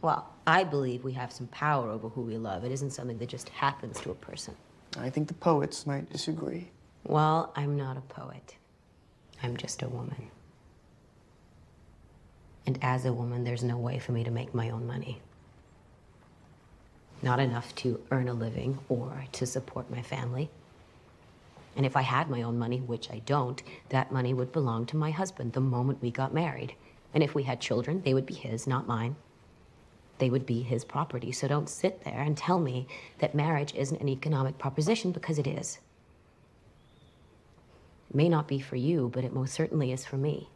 Well, I believe we have some power over who we love. It isn't something that just happens to a person. I think the poets might disagree. Well, I'm not a poet. I'm just a woman. And as a woman, there's no way for me to make my own money. Not enough to earn a living or to support my family. And if I had my own money, which I don't, that money would belong to my husband the moment we got married. And if we had children, they would be his, not mine. They would be his property. So don't sit there and tell me that marriage isn't an economic proposition because it is. It may not be for you, but it most certainly is for me.